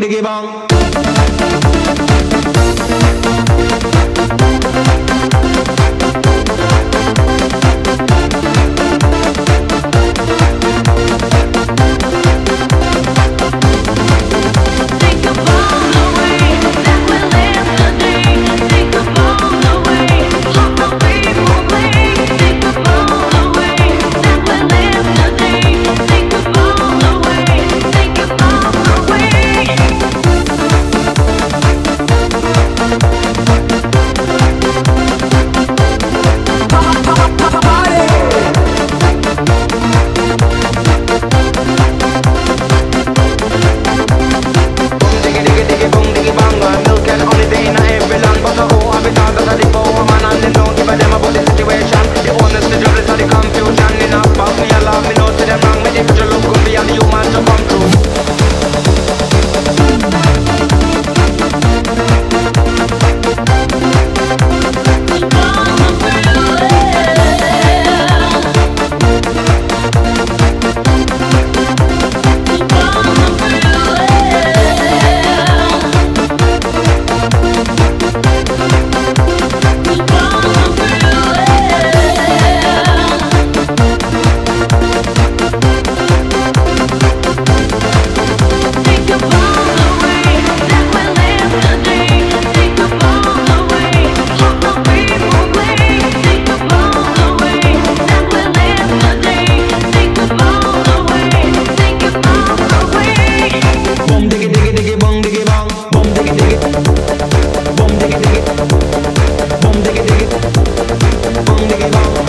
diggy, bong. nigga,